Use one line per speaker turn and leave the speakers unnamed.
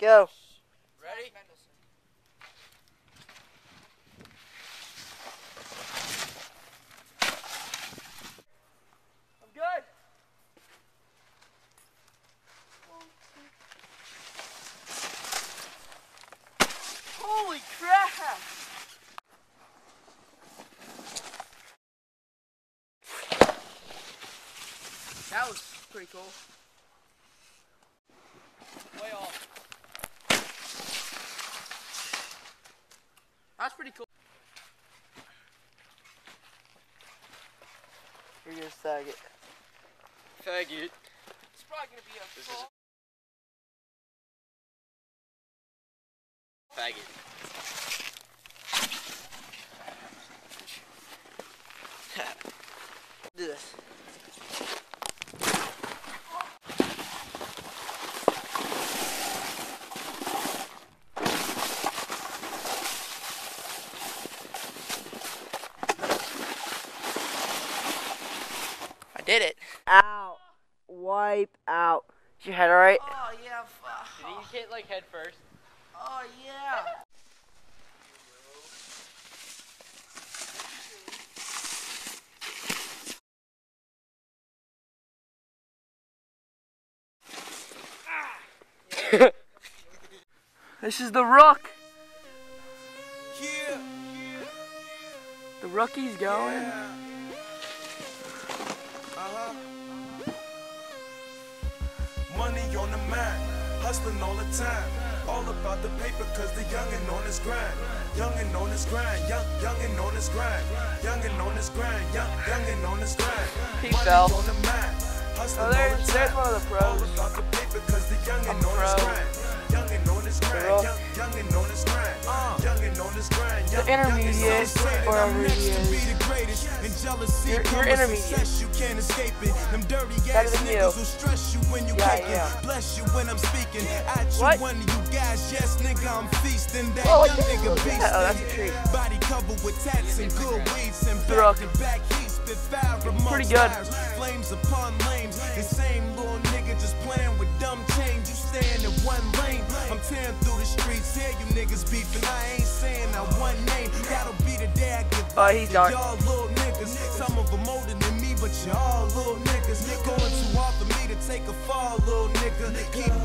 Go.
Ready? I'm good. Holy crap! That was pretty cool. Way off. That's pretty cool.
You're gonna.
Faggot. It's probably gonna be a full. Faggot.
Do this. Did it. Out. Wipe out. Is your head alright?
Oh yeah. Did he hit like head first? Oh yeah.
This is the rook.
Yeah,
The rookie's going.
Uh-huh. Money on the mind, hustling all the time. All about the paper, cause the youngin' on his grind. Youngin' on his grind, young, youngin' on his grind. Youngin' on his grind, young, youngin' on his grind.
He
Money
fell.
on the mind, hustling
Oh, there's-
all the
there's
time.
one of the
All
pros.
about the paper, cause the youngin'
I'm
on his
pro.
grind. Success, you can't escape it. Them dirty
Better
ass
than you.
niggas will stress you when you
Yeah, yeah.
Bless you when I'm speaking. At you,
What?
one of you guys, yes, nigga, I'm feasting. That
Oh,
young nigga beasting.
Oh, that's a tree.
Body covered with tats and good weeds and back to back heat,
Pretty good.
Flames upon lames. The same little nigga just playing with dumb change. You staying in one lane. I'm tearing through the streets here. You niggas beefing. I ain't
Oh, he's done.
Y'all little niggas. Some of them older than me, but y'all little niggas. Going too hard for me to take a fall, little nigga. Keep doing